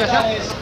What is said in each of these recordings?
Cadê?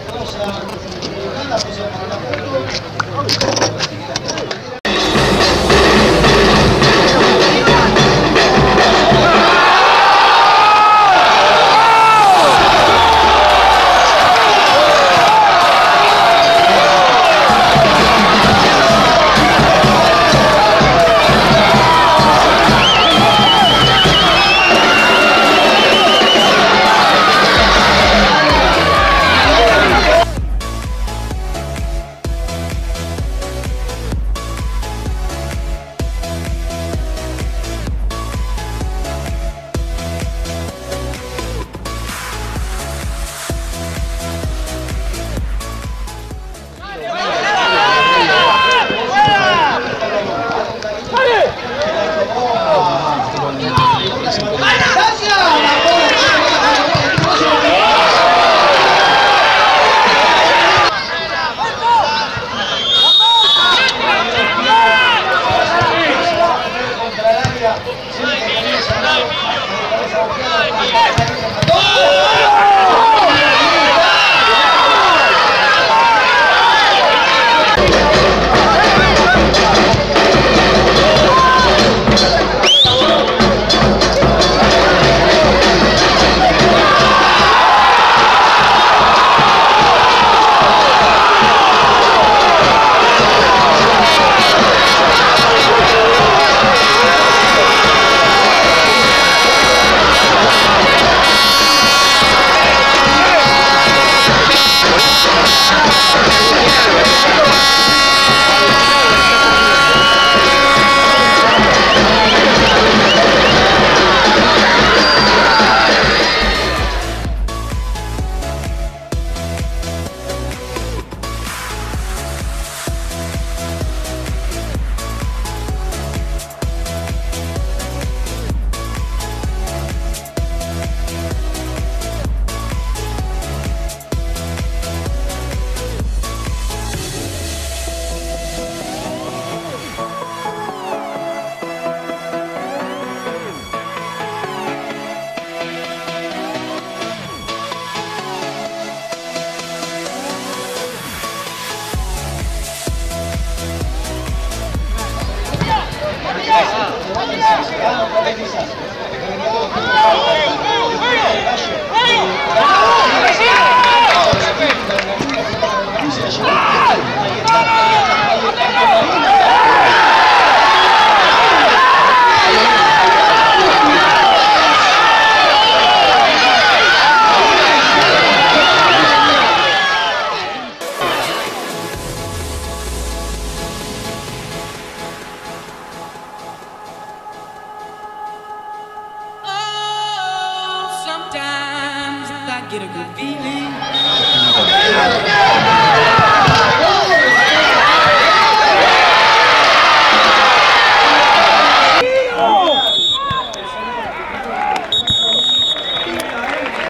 Vai, Vinícius. Get a good feeling.